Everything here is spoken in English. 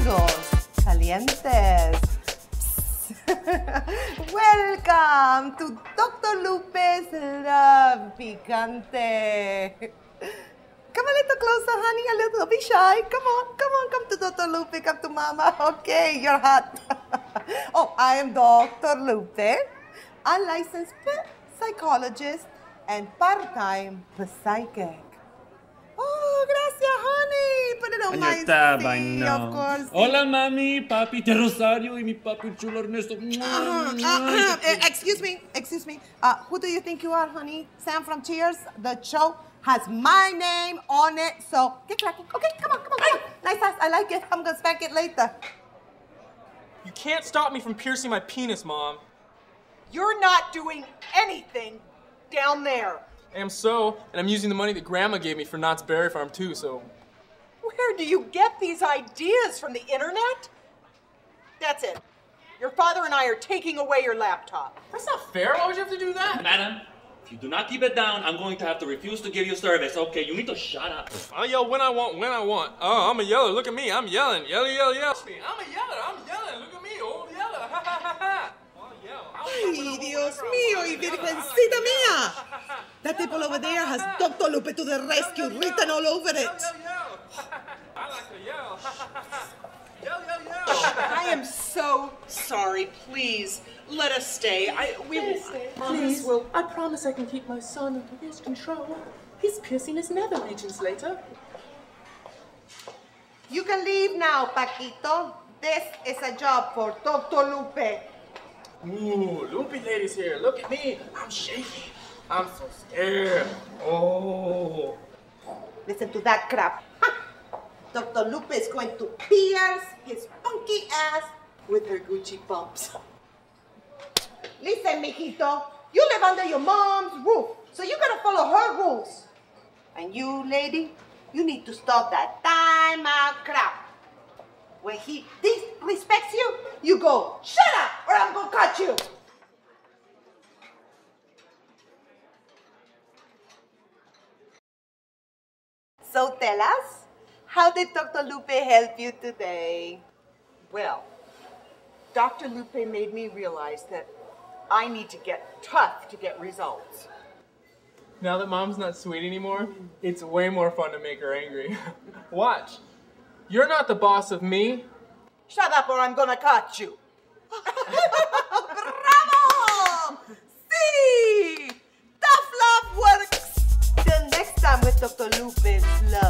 amigos calientes. Welcome to Dr. Lupe's Love Picante. Come a little closer, honey. A little. Be shy. Come on, come on. Come to Dr. Lupe. Come to Mama. Okay, you're hot. oh, I am Dr. Lupe, a licensed psychologist and part-time psychic. Oh, gracias, honey. Put it on Ahí my estaba, seat, no. of course. Hola, mami, papi, de Rosario y mi papi chulo Ernesto. Uh, uh, uh, excuse me, excuse me. Uh, who do you think you are, honey? Sam from Cheers. The show has my name on it, so get clacking. Okay, come on, come on, come on. Nice ass. I like it. I'm gonna spank it later. You can't stop me from piercing my penis, Mom. You're not doing anything down there. I am so, and I'm using the money that Grandma gave me for Knott's Berry Farm too, so. Where do you get these ideas from the internet? That's it. Your father and I are taking away your laptop. That's not fair. Why would you have to do that? Madam, if you do not keep it down, I'm going to have to refuse to give you service. Okay, you need to shut up. I'll yell when I want, when I want. Oh, I'm a yeller. Look at me. I'm yelling. Yell, yell, yell. I'm a yeller. I'm yelling. Look at me. Oh, yeller. Ha, ha, ha, ha. I'll yell. I'll Ay, yell Dios mío, want. y I'll yell. virgencita mía. That table over there has Dr. Lupe to the rescue written all over it. Like to yell. Yell, yell, yell. I am so sorry. Please let us stay. I we will. Please, I promise I can keep my son under his control. He's piercing his nether regions later. You can leave now, Paquito. This is a job for Dr. Lupe. Ooh, Loopy lady's here. Look at me. I'm shaking. I'm so scared. Oh. Listen to that crap. Dr. Lupe is going to pierce his funky ass with her Gucci pumps. Listen, mijito, you live under your mom's roof, so you gotta follow her rules. And you, lady, you need to stop that time out crap. When he disrespects you, you go, shut up, or I'm gonna cut you. So tell us, how did Dr. Lupe help you today? Well, Dr. Lupe made me realize that I need to get tough to get results. Now that mom's not sweet anymore, it's way more fun to make her angry. Watch. You're not the boss of me. Shut up, or I'm gonna cut you. Bravo! See! Tough love works! Till next time with Dr. Lupe's Love Picante.